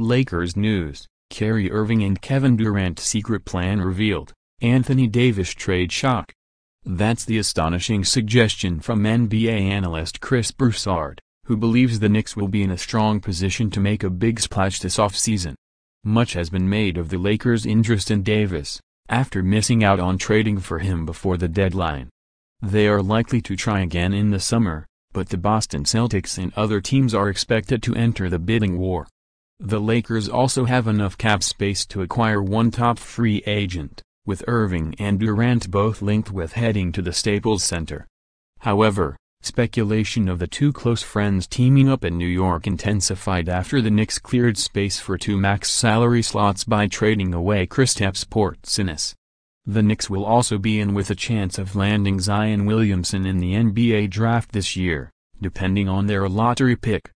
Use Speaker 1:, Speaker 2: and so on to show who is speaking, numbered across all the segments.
Speaker 1: Lakers news, Kyrie Irving and Kevin Durant secret plan revealed, Anthony Davis trade shock. That's the astonishing suggestion from NBA analyst Chris Broussard, who believes the Knicks will be in a strong position to make a big splash this offseason. Much has been made of the Lakers' interest in Davis, after missing out on trading for him before the deadline. They are likely to try again in the summer, but the Boston Celtics and other teams are expected to enter the bidding war. The Lakers also have enough cap space to acquire one top free agent, with Irving and Durant both linked with heading to the Staples Center. However, speculation of the two close friends teaming up in New York intensified after the Knicks cleared space for two max salary slots by trading away Kristaps Porzingis. The Knicks will also be in with a chance of landing Zion Williamson in the NBA draft this year, depending on their lottery pick.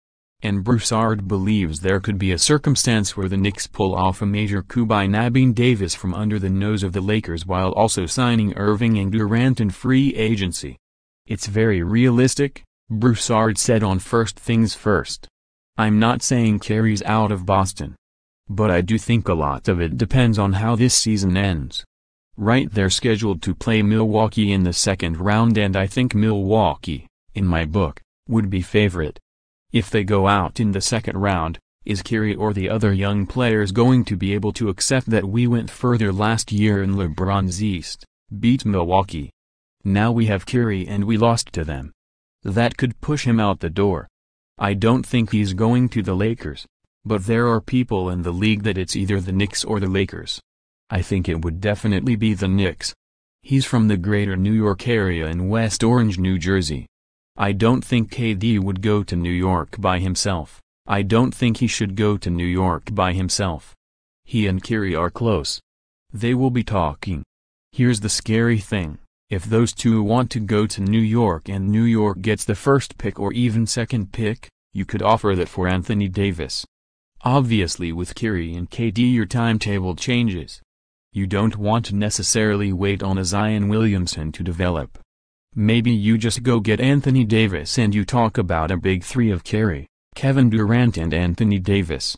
Speaker 1: And Broussard believes there could be a circumstance where the Knicks pull off a major coup by nabbing Davis from under the nose of the Lakers while also signing Irving and Durant in free agency. It's very realistic, Broussard said on First Things First. I'm not saying Kyrie's out of Boston. But I do think a lot of it depends on how this season ends. Right they're scheduled to play Milwaukee in the second round and I think Milwaukee, in my book, would be favorite. If they go out in the second round, is Kyrie or the other young players going to be able to accept that we went further last year in LeBron's East, beat Milwaukee? Now we have Kyrie and we lost to them. That could push him out the door. I don't think he's going to the Lakers. But there are people in the league that it's either the Knicks or the Lakers. I think it would definitely be the Knicks. He's from the greater New York area in West Orange, New Jersey. I don't think KD would go to New York by himself. I don't think he should go to New York by himself. He and Kyrie are close. They will be talking. Here's the scary thing. If those two want to go to New York and New York gets the first pick or even second pick, you could offer that for Anthony Davis. Obviously with Kyrie and KD your timetable changes. You don't want to necessarily wait on a Zion Williamson to develop. Maybe you just go get Anthony Davis and you talk about a big three of Kyrie, Kevin Durant and Anthony Davis.